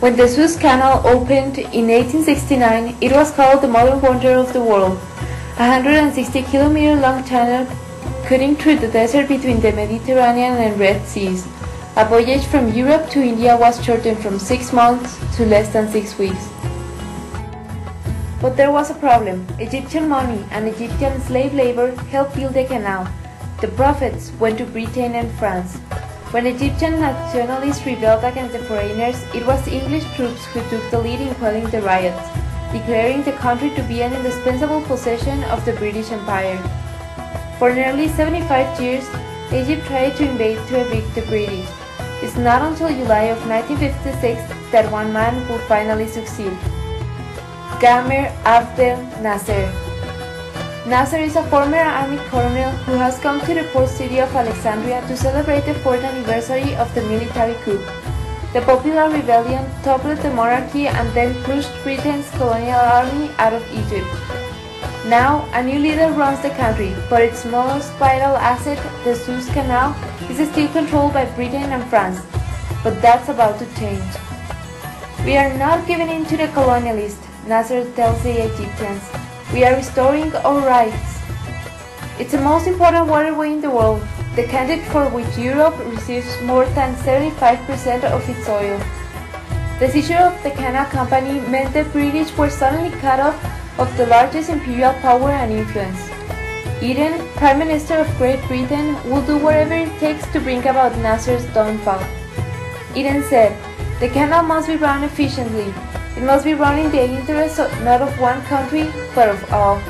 When the Suez Canal opened in 1869, it was called the modern wonder of the world. A 160 kilometer long channel cutting through the desert between the Mediterranean and Red Seas. A voyage from Europe to India was shortened from six months to less than six weeks. But there was a problem. Egyptian money and Egyptian slave labor helped build the canal. The profits went to Britain and France. When Egyptian nationalists rebelled against the foreigners, it was the English troops who took the lead in quelling the riots, declaring the country to be an indispensable possession of the British Empire. For nearly 75 years, Egypt tried to invade to evict the British. It's not until July of 1956 that one man would finally succeed. Gamal Abdel Nasser. Nasser is a former army colonel who has come to the port city of Alexandria to celebrate the fourth anniversary of the military coup. The popular rebellion toppled the monarchy and then pushed Britain's colonial army out of Egypt. Now, a new leader runs the country, but its most vital asset, the Suez Canal, is still controlled by Britain and France. But that's about to change. We are not giving in to the colonialists, Nasser tells the Egyptians. We are restoring our rights. It's the most important waterway in the world, the candidate for which Europe receives more than 75% of its oil. The seizure of the Canal Company meant the British were suddenly cut off of the largest imperial power and influence. Eden, Prime Minister of Great Britain, will do whatever it takes to bring about Nasser's downfall. Eden said, the canal must be run efficiently, it must be run in the interest not of one country, but of all.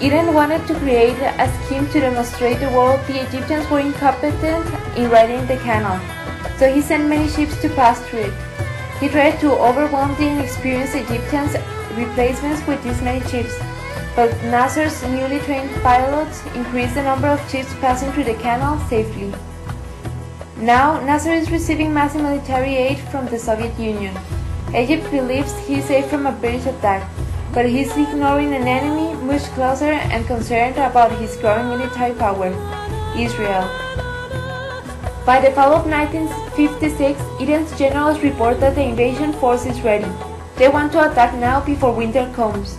Eden wanted to create a scheme to demonstrate the world the Egyptians were incompetent in riding the canal, so he sent many ships to pass through it. He tried to overwhelm the inexperienced Egyptians' replacements with these many ships, but Nasser's newly trained pilots increased the number of ships passing through the canal safely. Now, Nasser is receiving massive military aid from the Soviet Union. Egypt believes he is safe from a British attack, but he is ignoring an enemy much closer and concerned about his growing military power, Israel. By the fall of 1956, Eden's generals report that the invasion force is ready. They want to attack now before winter comes.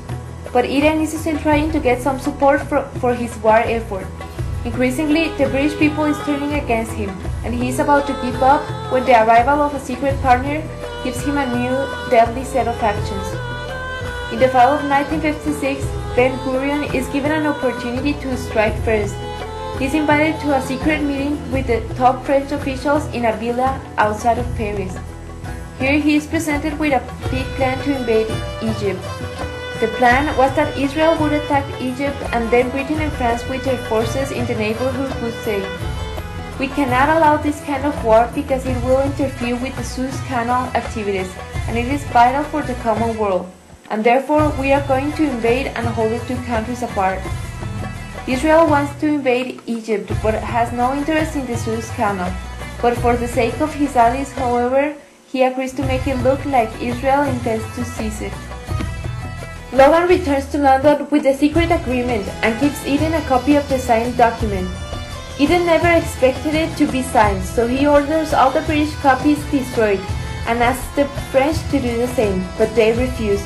But Eden is still trying to get some support for, for his war effort. Increasingly, the British people is turning against him, and he is about to give up when the arrival of a secret partner gives him a new, deadly set of actions. In the fall of 1956, Ben Gurion is given an opportunity to strike first. He is invited to a secret meeting with the top French officials in a villa outside of Paris. Here he is presented with a big plan to invade Egypt. The plan was that Israel would attack Egypt and then Britain and France with their forces in the neighborhood would say, We cannot allow this kind of war because it will interfere with the Suez Canal activities and it is vital for the common world, and therefore we are going to invade and hold the two countries apart. Israel wants to invade Egypt but has no interest in the Suez Canal. But for the sake of his allies, however, he agrees to make it look like Israel intends to seize it. Logan returns to London with the secret agreement and gives Eden a copy of the signed document. Eden never expected it to be signed, so he orders all the British copies destroyed and asks the French to do the same, but they refuse.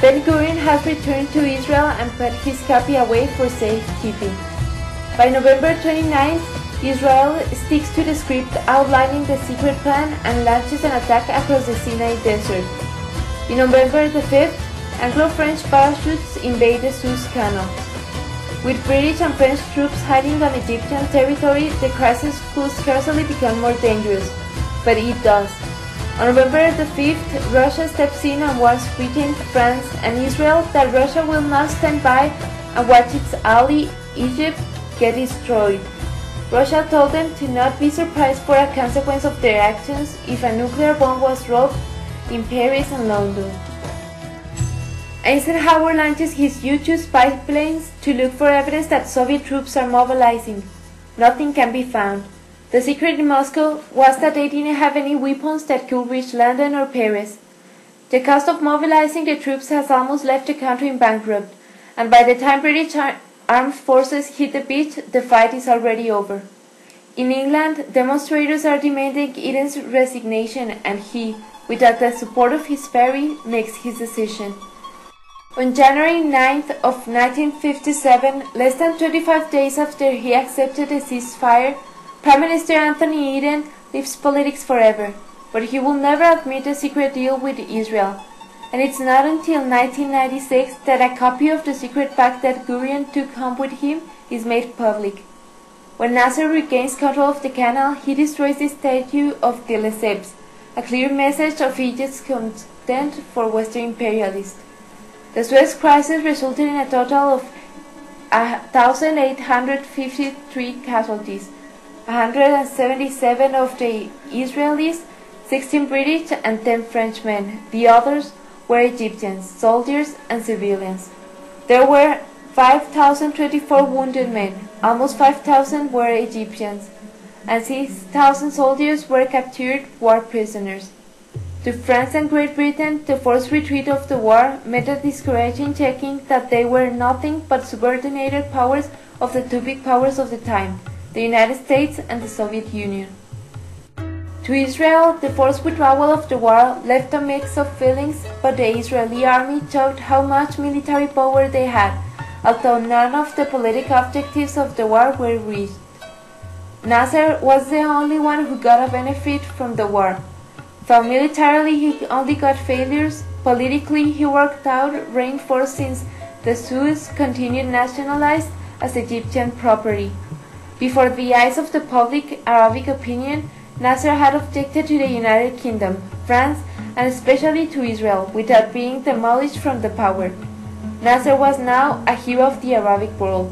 Ben Gurion has returned to Israel and put his copy away for safekeeping. By November 29th, Israel sticks to the script outlining the secret plan and launches an attack across the Sinai Desert. In November the 5th, Anglo-French parachutes invade the Suez Canal. With British and French troops hiding on Egyptian territory, the crisis could scarcely become more dangerous, but it does. On November the 5th, Russia steps in and warns Britain, France, and Israel that Russia will not stand by and watch its ally, Egypt, get destroyed. Russia told them to not be surprised for a consequence of their actions if a nuclear bomb was dropped in Paris and London. Eisenhower launches his U-2 spy planes to look for evidence that Soviet troops are mobilizing. Nothing can be found. The secret in Moscow was that they didn't have any weapons that could reach London or Paris. The cost of mobilizing the troops has almost left the country in bankrupt, and by the time British ar armed forces hit the beach, the fight is already over. In England, demonstrators are demanding Eden's resignation, and he, without the support of his ferry, makes his decision. On January 9th of 1957, less than 25 days after he accepted a ceasefire, Prime Minister Anthony Eden leaves politics forever, but he will never admit a secret deal with Israel. And it's not until 1996 that a copy of the secret pact that Gurion took home with him is made public. When Nasser regains control of the canal, he destroys the statue of de Lesseps, a clear message of Egypt's contempt for Western imperialists. The Suez Crisis resulted in a total of 1,853 casualties, 177 of the Israelis, 16 British and 10 Frenchmen. The others were Egyptians, soldiers and civilians. There were 5,024 wounded men, almost 5,000 were Egyptians, and 6,000 soldiers were captured war prisoners. To France and Great Britain, the forced retreat of the war meant a discouraging checking that they were nothing but subordinated powers of the two big powers of the time, the United States and the Soviet Union. To Israel, the forced withdrawal of the war left a mix of feelings, but the Israeli army showed how much military power they had, although none of the political objectives of the war were reached. Nasser was the only one who got a benefit from the war. Though militarily he only got failures, politically he worked out reinforced since the Suez continued nationalized as Egyptian property. Before the eyes of the public Arabic opinion, Nasser had objected to the United Kingdom, France, and especially to Israel without being demolished from the power. Nasser was now a hero of the Arabic world.